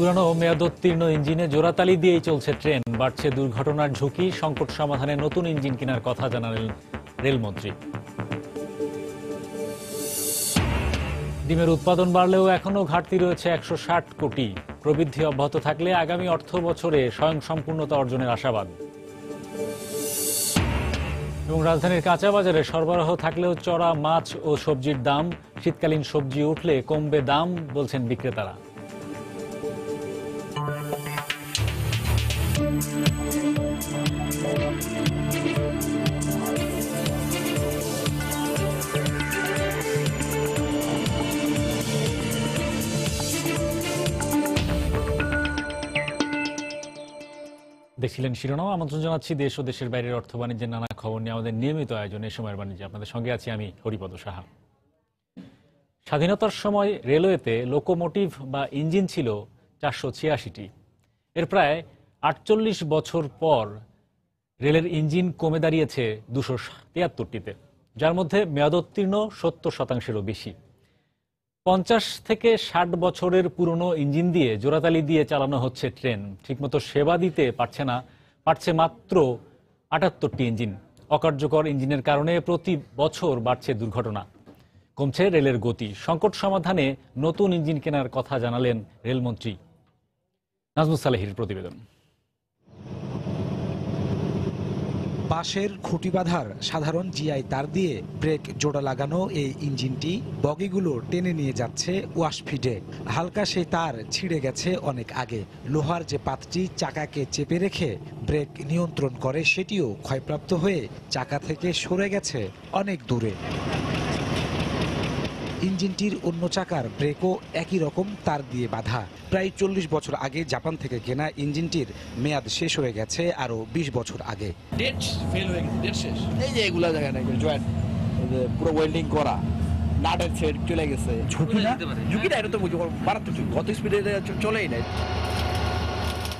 পুরানো মেয়াদোত্তীর্ণ ইঞ্জিনে জোড়াতালি দিয়েই চলছে ট্রেন। বাড়ছে দুর্ঘটনার ঝুঁকি, সংকট সমাধানে নতুন ইঞ্জিন কেনার কথা জানালেন রেলমন্ত্রী। ডিমের উৎপাদন বাড়লেও এখনও ঘাটতি রয়েছে একশো ষাট কোটি। প্রবৃদ্ধি অব্যাহত থাকলে আগামী অর্থ বছরে স্বয়ংসম্পূর্ণতা অর্জনের আশাবাদ। এবং রাজধানীর কাঁচা বাজারে সরবরাহ থাকলেও চড়া মাছ ও সবজির দাম, শীতকালীন সবজি উঠলে কমবে দাম, বলছেন বিক্রেতারা। দেখছিলেন শিরোনাম। আমন্ত্রণ জানাচ্ছি দেশ ও দেশের বাইরের অর্থ বাণিজ্যের নানা খবর নিয়ে। আমাদের নিয়মিত আয়োজনে সময়ের বাণিজ্যে। আপনাদের সঙ্গে আছি আমি হরিপদ সাহা। স্বাধীনতার সময় রেলওয়েতে লোকোমোটিভ বা ইঞ্জিন ছিল চারশো ছিয়াশিটি। এর প্রায় আটচল্লিশ বছর পর রেলের ইঞ্জিন কমে দাঁড়িয়েছে দুশো তিয়াত্তরটিতে যার মধ্যে মেয়াদোত্তীর্ণ সত্তর শতাংশেরও বেশি। পঞ্চাশ থেকে ষাট বছরের পুরনো ইঞ্জিন দিয়ে জোড়াতালি দিয়ে চালানো হচ্ছে ট্রেন। ঠিকমতো সেবা দিতে পারছে না, পারছে মাত্র আটাত্তরটি ইঞ্জিন। অকার্যকর ইঞ্জিনের কারণে প্রতি বছর বাড়ছে দুর্ঘটনা। কমছে রেলের গতি। সংকট সমাধানে নতুন ইঞ্জিন কেনার কথা জানালেন রেলমন্ত্রী। নাজমুল সালেহির প্রতিবেদন। বাঁশের খুঁটি বাঁধার সাধারণ জিআই তার দিয়ে ব্রেক জোড়া লাগানো এই ইঞ্জিনটি বগিগুলো টেনে নিয়ে যাচ্ছে ওয়াশ ফিডে। হালকা সেই তার ছিঁড়ে গেছে অনেক আগে। লোহার যে পাতটি চাকাকে চেপে রেখে ব্রেক নিয়ন্ত্রণ করে, সেটিও ক্ষয়প্রাপ্ত হয়ে চাকা থেকে সরে গেছে অনেক দূরে। ইঞ্জিনটির অন্য চাকার ব্রেকও একই রকম তার দিয়ে বাধা। প্রায় চল্লিশ বছর আগে জাপান থেকে কেনা ইঞ্জিনটির মেয়াদ শেষ হয়ে গেছে আরও বিশ বছর আগে। ডেট ফেল হয়ে গেছে ডেট শেষ। এই যে এগুলা জায়গা নাকি জয়েন্ট পুরো ওয়েল্ডিং করা নাটের চলে গেছে। ঝুঁকি না? ঝুঁকি না এটা তো মারাত্মক ঝুঁকি স্পিডে চলেই নাই।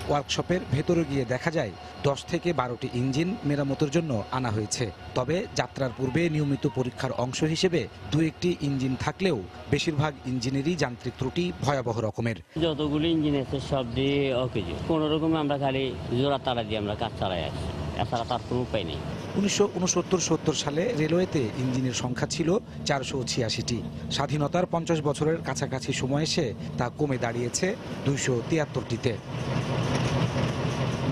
ওয়ার্কশপের ভেতরে গিয়ে দেখা যায় দশ থেকে বারোটি ইঞ্জিন মেরামতের জন্য আনা হয়েছে। তবে যাত্রার পূর্বে নিয়মিত পরীক্ষার অংশ হিসেবে দু একটি ইঞ্জিন থাকলেও বেশিরভাগ ইঞ্জিনেরই যান্ত্রিক ত্রুটি ভয়াবহ রকমের। যতগুলো ইঞ্জিন আছে সব দিয়ে অকেজ। কোনো রকমে আমরা খালি জোড়া তারা দিয়ে আমরা কাজ চালাই আছি। এছাড়া তার কোনো উপায় নেই। উনিশশো উনসত্তর সত্তর সালে রেলওয়েতে ইঞ্জিনের সংখ্যা ছিল চারশো ছিয়াশিটি। স্বাধীনতার পঞ্চাশ বছরের কাছাকাছি সময় এসে তা কমে দাঁড়িয়েছে দুইশো তিয়াত্তরটিতে।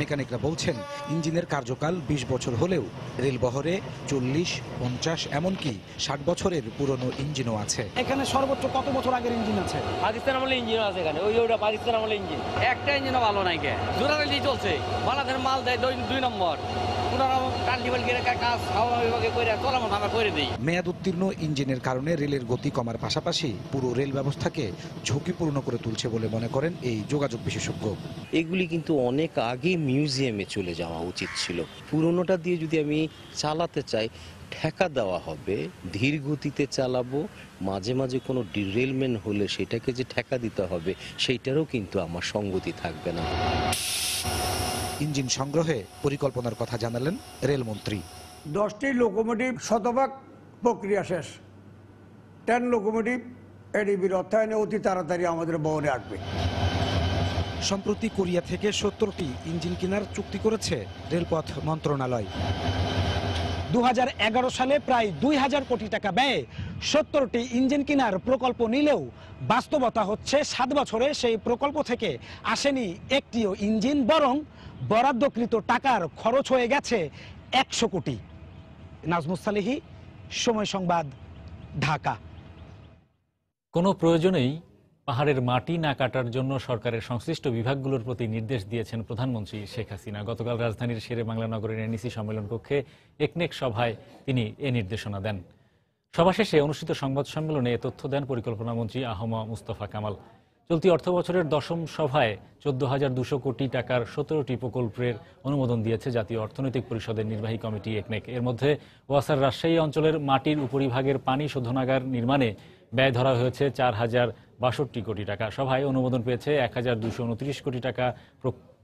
মেকানিকরা বলছেন ইঞ্জিনের কার্যকাল ২০ বছর হলেও রেলবহরে চল্লিশ পঞ্চাশ এমনকি ষাট বছরের পুরনো ইঞ্জিনও আছে। এখানে সর্বোচ্চ কত বছর আগের ইঞ্জিন আছে? পাকিস্তান আমলে ইঞ্জিন আছে এখানে ওই ওটা পাকিস্তান আমলে ইঞ্জিন। একটা ইঞ্জিনও ভালো নাই কে। জোরালি চলছে। বাংলাদেশের মাল দেয় দুই দুই নম্বর। মেয়াদ উত্তীর্ণ ইঞ্জিনের কারণে রেলের গতি কমার পাশাপাশি পুরো রেল ব্যবস্থাকে ঝুঁকিপূর্ণ করে তুলছে বলে মনে করেন এই যোগাযোগ বিশেষজ্ঞ। এগুলি কিন্তু অনেক আগে মিউজিয়ামে চলে যাওয়া উচিত ছিল। পুরনোটা দিয়ে যদি আমি চালাতে চাই ঠেকা দেওয়া হবে ধীর গতিতে চালাবো মাঝে মাঝে কোনো ডিরেলমেন্ট হলে সেটাকে যে ঠেকা দিতে হবে সেইটারও কিন্তু আমার সঙ্গতি থাকবে না। ইঞ্জিন সংগ্রহে পরিকল্পনার কথা জানালেন রেলমন্ত্রী। দশটি লোকোমোটিভ শতভাগ প্রক্রিয়া শেষ। টেন লোকোমোটিভ এডিবির অর্থায়নে অতি তাড়াতাড়ি আমাদের বহনে আসবে। সম্প্রতি কোরিয়া থেকে সত্তরটি ইঞ্জিন কেনার চুক্তি করেছে রেলপথ মন্ত্রণালয়। দু হাজার এগারো সালে প্রায় দুই হাজার কোটি টাকা ব্যয়ে সত্তরটি ইঞ্জিন কেনার প্রকল্প নিলেও বাস্তবতা হচ্ছে সাত বছরে সেই প্রকল্প থেকে আসেনি একটিও ইঞ্জিন, বরং বরাদ্দকৃত টাকার খরচ হয়ে গেছে একশো কোটি। নাজমুস সালেহি, সময় সংবাদ, ঢাকা। কোনো প্রয়োজনেই পাহাড়ের মাটি না কাটার জন্য সরকারের সংশ্লিষ্ট বিভাগগুলোর প্রতি নির্দেশ দিয়েছেন প্রধানমন্ত্রী শেখ হাসিনা। গতকাল রাজধানীর শেরে বাংলা নগরের এনইসি সম্মেলন কক্ষে একনেক সভায় তিনি এ নির্দেশনা দেন। সভা শেষে অনুষ্ঠিত সংবাদ সম্মেলনে তথ্য দেন পরিকল্পনা মন্ত্রী আহমা মুস্তফা কামাল। চলতি অর্থ বছরের দশম সভায় চোদ্দ হাজার দুশো কোটি টাকার সতেরোটি প্রকল্পের অনুমোদন দিয়েছে জাতীয় অর্থনৈতিক পরিষদের নির্বাহী কমিটি একনেক। এর মধ্যে ওয়াসার রাজশাহী অঞ্চলের মাটির উপরিভাগের পানি শোধনাগার নির্মাণে ব্যয় ধরা হয়েছে চার হাজার বাষট্টি কোটি টাকা। সভায় অনুমোদন পেয়েছে এক হাজার দুশো উনত্রিশ কোটি টাকা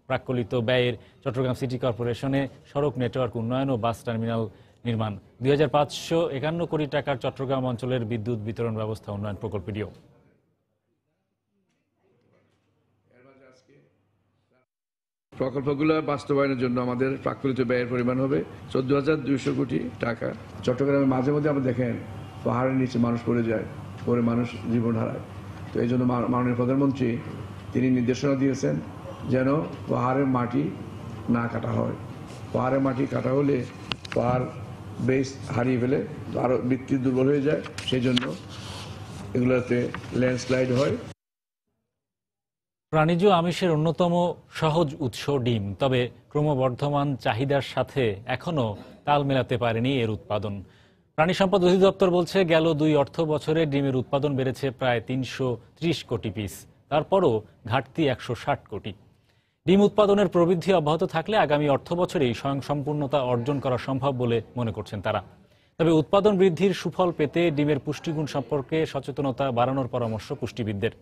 প্রাক্কলিত ব্যয়ের চট্টগ্রাম সিটি কর্পোরেশনে সড়ক নেটওয়ার্ক উন্নয়ন ও বাস টার্মিনাল নির্মাণ। দুই হাজার পাঁচশো একান্ন কোটি টাকার চট্টগ্রাম অঞ্চলের বিদ্যুৎ বিতরণ ব্যবস্থা উন্নয়ন প্রকল্পটিও প্রকল্পগুলো বাস্তবায়নের জন্য আমাদের প্রাকৃত ব্যয়ের পরিমাণ হবে। চোদ্দ হাজার দুইশো কোটি টাকা। চট্টগ্রামে মাঝে মধ্যে আমরা দেখেন, পাহাড়ের নিচে মানুষ পড়ে যায় পরে মানুষ জীবন হারায়। তো এই জন্য মাননীয় প্রধানমন্ত্রী, তিনি নির্দেশনা দিয়েছেন যেন পাহাড়ের মাটি না কাটা হয়। পাহাড়ের মাটি কাটা হলে পাহাড় বেশ হারিয়ে ফেলে আরও বৃত্তি দুর্বল হয়ে যায় সেই জন্য এগুলোতে ল্যান্ডস্লাইড হয়। প্রাণীজ আমিষের অন্যতম সহজ উৎস ডিম, তবে ক্রমবর্ধমান চাহিদার সাথে এখনও তাল মেলাতে পারেনি এর উৎপাদন। প্রাণী সম্পদ অধিদপ্তর বলছে, গেল দুই অর্থ বছরে ডিমের উৎপাদন বেড়েছে প্রায় তিনশো ত্রিশ কোটি পিস, তারপরও ঘাটতি একশো ষাট কোটি। ডিম উৎপাদনের প্রবৃদ্ধি অব্যাহত থাকলে আগামী অর্থ বছরেই স্বয়ংসম্পূর্ণতা অর্জন করা সম্ভব বলে মনে করছেন তারা। তবে উৎপাদন বৃদ্ধির সুফল পেতে ডিমের পুষ্টিগুণ সম্পর্কে সচেতনতা বাড়ানোর পরামর্শ পুষ্টিবিদদের।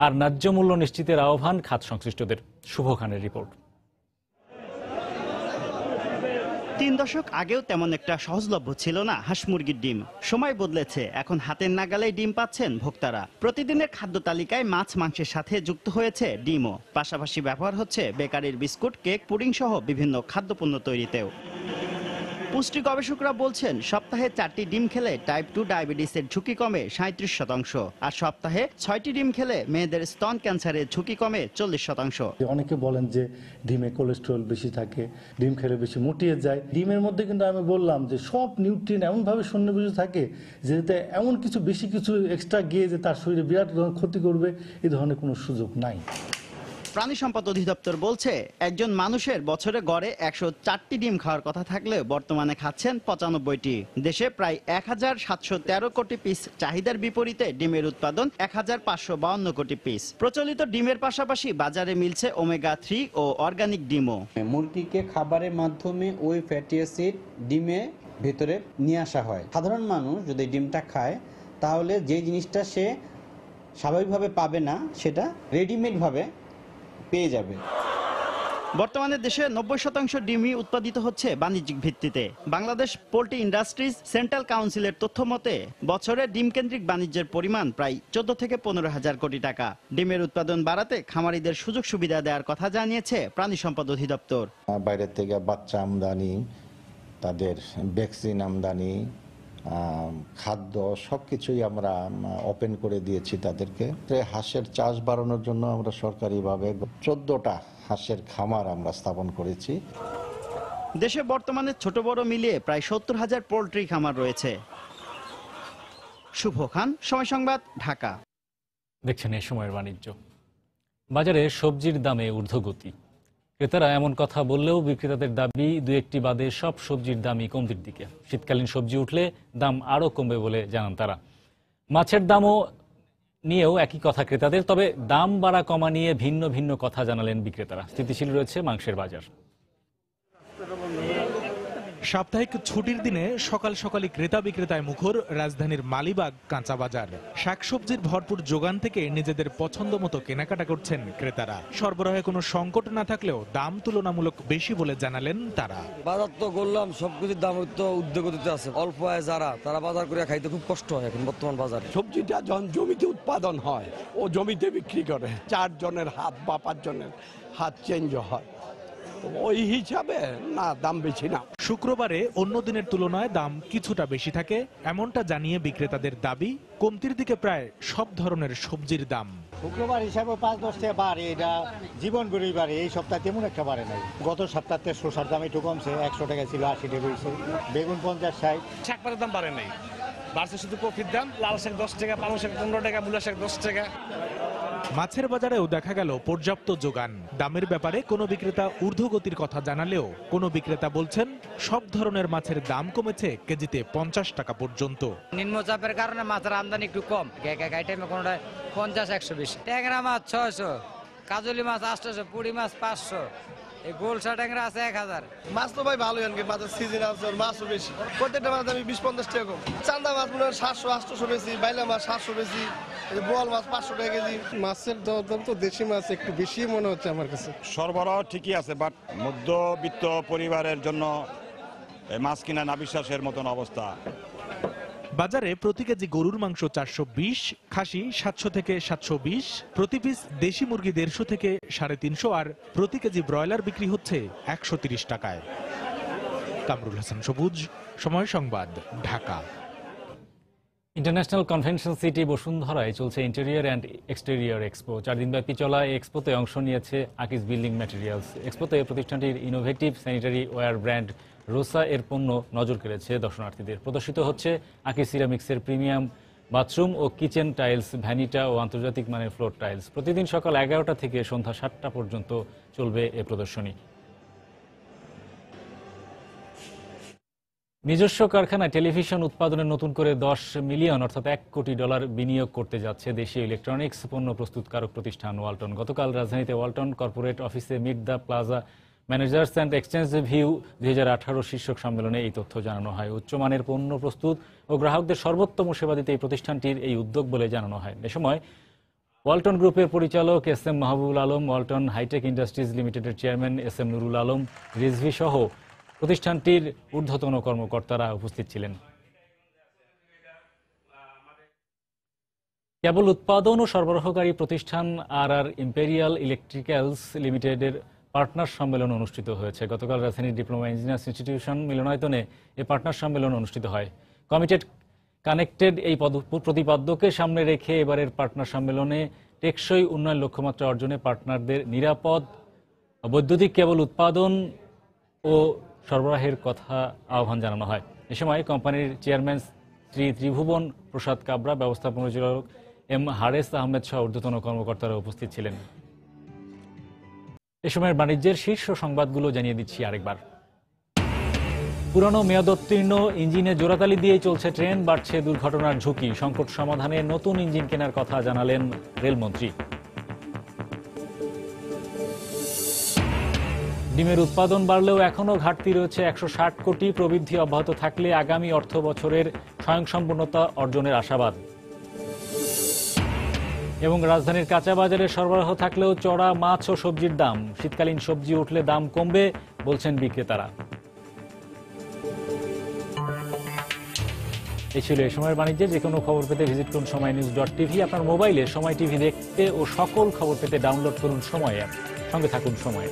আর ন্যায্য মূল্য নিশ্চিতের আহ্বান খাত সংশ্লিষ্টদের শুভ খানের রিপোর্ট। তিন দশক আগেও তেমন একটা সহজলভ্য ছিল না হাঁস মুরগির ডিম। সময় বদলেছে, এখন হাতের নাগালে ডিম পাচ্ছেন ভোক্তারা। প্রতিদিনের খাদ্য তালিকায় মাছ মাংসের সাথে যুক্ত হয়েছে ডিমও। পাশাপাশি ব্যবহার হচ্ছে বেকারির বিস্কুট, কেক, পুডিং সহ বিভিন্ন খাদ্যপণ্য তৈরিতেও। পুষ্টি গবেষকরা বলছেন, সপ্তাহে চারটি ডিম খেলে টাইপ টু ডায়াবেটিসের ঝুঁকি কমে সাঁত্রিশ শতাংশ, আর সপ্তাহে ছয়টি ডিম খেলে মেয়েদের স্তন ক্যান্সারের ঝুঁকি কমে চল্লিশ শতাংশ। অনেকে বলেন যে ডিমে কোলেস্ট্রল বেশি থাকে, ডিম খেলে বেশি মুটিয়ে যায়। ডিমের মধ্যে কিন্তু আমি বললাম যে সব নিউট্রিয়েন্ট এমনভাবে সন্নিবেশিত থাকে যেতে এমন কিছু, বেশি কিছু এক্সট্রা গিয়ে যে তার শরীরে বিরাট ক্ষতি করবে এই ধরনের কোনো সুযোগ নাই। প্রাণী সম্পদ অধিদপ্তর বলছে, একজন মানুষের বছরে গড়ে একশো চারটি ডিম খাওয়ার কথা থাকলেও বর্তমানে খাচ্ছেন পঁচানব্বইটি। দেশে প্রায় এক হাজার সাতশো তেরো কোটি পিস চাহিদার বিপরীতে ডিমের উৎপাদন এক হাজার পাঁচশো বাউন্ন কোটি পিস প্রচলিত ডিমের পাশাপাশি বাজারে মিলছে ওমেগা থ্রি ও অর্গানিক ডিমও। মুরগিকে খাবারের মাধ্যমে ওই ফ্যাটি অ্যাসিড ডিমে ভেতরে নিয়ে আসা হয়। সাধারণ মানুষ যদি ডিমটা খায়, তাহলে যে জিনিসটা সে স্বাভাবিকভাবে পাবে না, সেটা রেডিমেডভাবে পেয়ে যাবে। বর্তমানে দেশে নব্বই শতাংশ ডিমই উৎপাদিত হচ্ছে বাণিজ্যিক ভিত্তিতে। বাংলাদেশ পোল্ট্রি ইন্ডাস্ট্রিজ সেন্ট্রাল কাউন্সিলের তথ্য মতে বছরে ডিম কেন্দ্রিক বাণিজ্যের পরিমাণ প্রায় চোদ্দ থেকে পনেরো হাজার কোটি টাকা। ডিমের উৎপাদন বাড়াতে খামারিদের সুযোগ সুবিধা দেওয়ার কথা জানিয়েছে প্রাণী সম্পদ অধিদপ্তর। বাইরের থেকে বাচ্চা আমদানি তাদের ভ্যাকসিন আমদানি আম, খাদ্য সব কিছুই আমরা ওপেন করে দিয়েছি তাদেরকে। তো হাঁসের চাষ বাড়ানোর জন্য আমরা সরকারিভাবে চোদ্দটা হাঁসের খামার আমরা স্থাপন করেছি। দেশে বর্তমানে ছোট বড় মিলিয়ে প্রায় সত্তর হাজার পোল্ট্রি খামার রয়েছে। শুভ খান সময় সংবাদ ঢাকা। দেখছেন এই সময়ের বাণিজ্য। বাজারে সবজির দামে ঊর্ধ্বগতি। ক্রেতারা এমন কথা বললেও বিক্রেতাদের দাবি দু একটি বাদে সব সবজির দামই কমতির দিকে। শীতকালীন সবজি উঠলে দাম আরও কমবে বলে জানান তারা। মাছের দামও নিয়েও একই কথা ক্রেতাদের, তবে দাম বাড়া কমা নিয়ে ভিন্ন ভিন্ন কথা জানালেন বিক্রেতারা। স্থিতিশীল রয়েছে মাংসের বাজার। সাপ্তাহিক ছুটির দিনে সকাল সকালই ক্রেতা বিক্রেতায় মুখর রাজধানীর মালিবাগ কাঁচা বাজার। শাকসবজির ভরপুর যোগান থেকে নিজেদের পছন্দ মতো কেনাকাটা করছেন ক্রেতারা। সরবরাহে কোনো সংকট না থাকলেও দাম তুলনামূলক বেশি বলে জানালেন তারা। বাজার তো করলাম সবকিছুর দাম তো উদ্যোগতিতে আছে। অল্প আয় যারা তারা বাজার করে খাইতে খুব কষ্ট হয় এখন বর্তমান বাজারে। সবজিটা যখন জমিতে উৎপাদন হয় ও জমিতে বিক্রি করে। চারজনের হাত বা পাঁচজনের হাত চেঞ্জ হয়। ওই হিসাবে না দাম বেশি না। শুক্রবারে অন্য দিনের তুলনায় দাম কিছুটা বেশি থাকে এমনটা জানিয়ে বিক্রেতাদের দাবি কমতির দিকে প্রায় সব ধরনের সবজির দাম। শুক্রবার হিসাবে পাঁচ দশ টাকা বাড়ে এটা জীবন গড়ি বাড়ে এই সপ্তাহে তেমন একটা বাড়ে নাই। গত সপ্তাহে শসার দাম একটু কমছে একশো টাকা ছিল আশি টাকা বেগুন পঞ্চাশ ষাট। শাকপাতার দাম বাড়ে নাই। বাড়ছে শুধু কফির দাম লাল শাক দশ টাকা পালং শাক পনেরো টাকা মূলা শাক দশ টাকা। মাছের বাজারেও দেখা গেল পর্যাপ্ত যোগান। দামের ব্যাপারে কোনো বিক্রেতা ঊর্ধ্বগতির কথা জানালেও কোনো বিক্রেতা বলছেন সব ধরনের মাছের দাম কমেছে কেজিতে পঞ্চাশ টাকা পর্যন্ত। নিম্নচাপের কারণে মাছের আমদানি একটু কম। টাইমে কোনোটা পঞ্চাশ একশো বিশ। ট্যাংরা মাছ ছয়শো কাজলি মাছ আটশোশো পুরি মাছ পাঁচশো। গোলসা ট্যাংরা আছে এক হাজার। মাছ তো ভাই ভালোই আনকে মাছের সিজন আছে মাছও বেশি। প্রত্যেকটা মাছ আমি বিশ পঞ্চাশ টাকা কম। চান্দা মাছ মনে হয় সাতশো আটশোশো বেশি বাইলা মাছ সাতশো বেশি বোয়াল মাছ পাঁচশো টাকা কেজি। মাছের দরদাম তো দেশি মাছ একটু বেশি মনে হচ্ছে আমার কাছে। সরবরাহ ঠিকই আছে বাট মধ্যবিত্ত পরিবারের জন্য এই মাছ কিনা না বিশ্বাসের মতন অবস্থা। বাজারে প্রতি কেজি গরুর মাংস চারশো বিশ, খাসি সাতশো থেকে সাতশো বিশ, প্রতি পিস দেশি মুরগি দেড়শো থেকে সাড়ে তিনশো আর প্রতি কেজি ব্রয়লার বিক্রি হচ্ছে একশো তিরিশ টাকায়। Kamrul Hasan Sabuj, Somoy Sangbad, Dhaka. International Convention City বসুন্ধরায় চলছে ইন্টেরিয়র অ্যান্ড এক্সটেরিয়র এক্সপো। চার দিনব্যাপী চলা এক্সপোতে অংশ নিয়েছে আকিস বিল্ডিং ম্যাটেরিয়ালস। এক্সপোতে প্রতিষ্ঠানটির innovative sanitary ware brand Rosa এর পণ্য নজর কেড়েছে দর্শনার্থীদের। প্রদর্শিত হচ্ছে আকিস সিরামিক্সের প্রিমিয়াম বাথরুম ও কিচেন টাইলস, ভ্যানিটা ও আন্তর্জাতিক মানের ফ্লোর টাইলস। প্রতিদিন সকাল এগারোটা থেকে সন্ধ্যা সাতটা পর্যন্ত চলবে এ প্রদর্শনী। নিজস্ব কারখানায় টেলিভিশন উৎপাদনে নতুন করে দশ মিলিয়ন, অর্থাৎ এক কোটি ডলার বিনিয়োগ করতে যাচ্ছে দেশীয় ইলেকট্রনিক্স পণ্য প্রস্তুতকারক প্রতিষ্ঠান ওয়ালটন। গতকাল রাজধানীতে ওয়ালটন কর্পোরেট অফিসে meet the plaza managers and exchange view দুই হাজার আঠারো শীর্ষক সম্মেলনে এই তথ্য জানানো হয়। উচ্চমানের পণ্য প্রস্তুত ও গ্রাহকদের সর্বোত্তম সেবা দিতে এই প্রতিষ্ঠানটির এই উদ্যোগ বলে জানানো হয়। এ সময় ওয়ালটন গ্রুপের পরিচালক S M Mahbubul Alam, Walton Hi Tech Industries লিমিটেডের chairman S M Nurul Alam, Rizvi সহ প্রতিষ্ঠানটির ঊর্ধ্বতন কর্মকর্তারা উপস্থিত ছিলেন। কেবল উৎপাদন ও সরবরাহকারী প্রতিষ্ঠান আর আর ইম্পেরিয়াল ইলেকট্রিক্যালস লিমিটেডের পার্টনার সম্মেলন অনুষ্ঠিত হয়েছে। গতকাল রাজধানীর ডিপ্লোমা ইঞ্জিনিয়ার্স ইনস্টিটিউশন মিলনায়তনে এই পার্টনার সম্মেলন অনুষ্ঠিত হয়। কমিটেড কানেক্টেড এই পদ- প্রতিপাদ্যকে সামনে রেখে এবারের পার্টনার সম্মেলনে টেকসই উন্নয়ন লক্ষ্যমাত্রা অর্জনে পার্টনারদের নিরাপদ, বৈদ্যুতিক কেবল উৎপাদন ও সরবরাহের কথা আহ্বান জানানো হয়। এ সময় কোম্পানির চেয়ারম্যান শ্রী ত্রিভুবন প্রসাদ কাবরা, ব্যবস্থাপনা পরিচালক এম হারেস আহমেদ সহ ঊর্ধ্বতন কর্মকর্তারা উপস্থিত ছিলেন। এ সময়ের বাণিজ্যের শীর্ষ সংবাদগুলো জানিয়ে দিচ্ছি আরেকবার। পুরনো মেয়াদোত্তীর্ণ ইঞ্জিনে জোড়াতালি দিয়ে চলছে ট্রেন, বাড়ছে দুর্ঘটনার ঝুঁকি, সংকট সমাধানে নতুন ইঞ্জিন কেনার কথা জানালেন রেলমন্ত্রী। ডিমের উৎপাদন বাড়লেও এখনও ঘাটতি রয়েছে একশো ষাট কোটি। প্রবৃদ্ধি অব্যাহত থাকলে আগামী অর্থ বছরের স্বয়ংসম্পূর্ণতা অর্জনের আশাবাদ। এবং রাজধানীর কাঁচা বাজারে সরবরাহ থাকলেও চড়া মাছ ও সবজির দাম। শীতকালীন সবজি উঠলে দাম কমবে, বলছেন বিক্রেতারা। এই ছিল এই সময়ের বাণিজ্যে। যে কোনো খবর পেতে ভিজিট করুন সময় নিউজ ডট টিভি। আপনার মোবাইলে সময় টিভি দেখতে ও সকল খবর পেতে ডাউনলোড করুন সময় অ্যাপ। সঙ্গে থাকুন সময়।